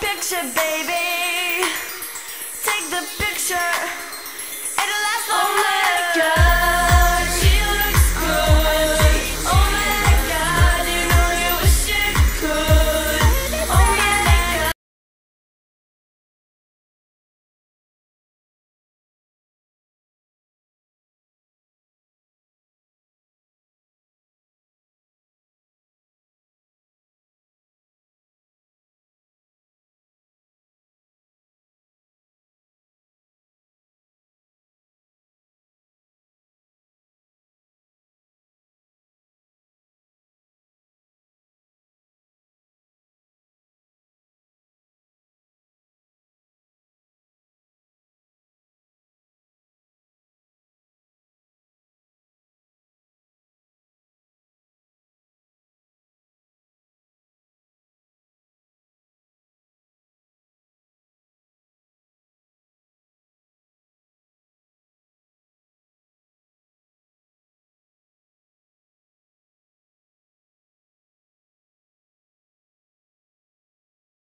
picture, baby. Take the picture.